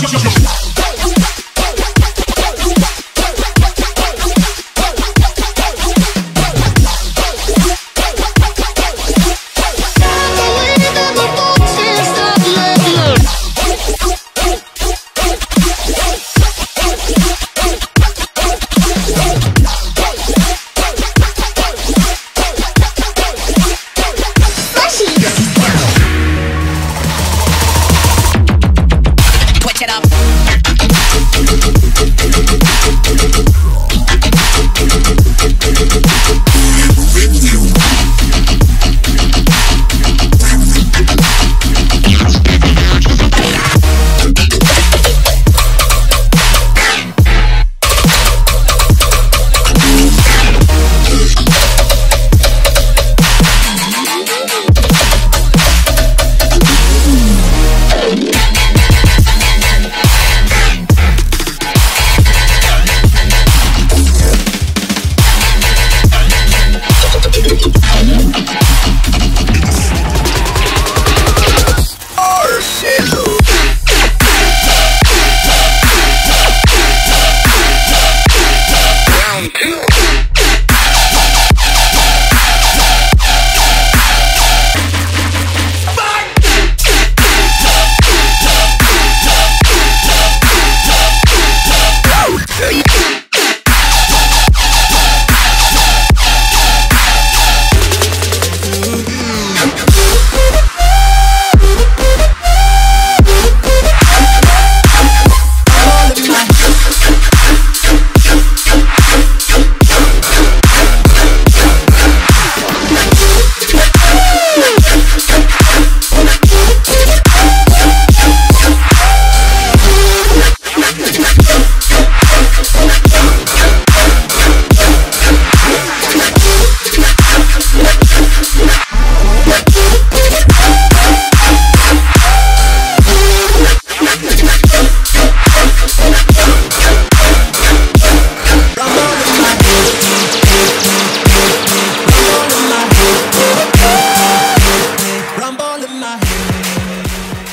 jump, jump, jump.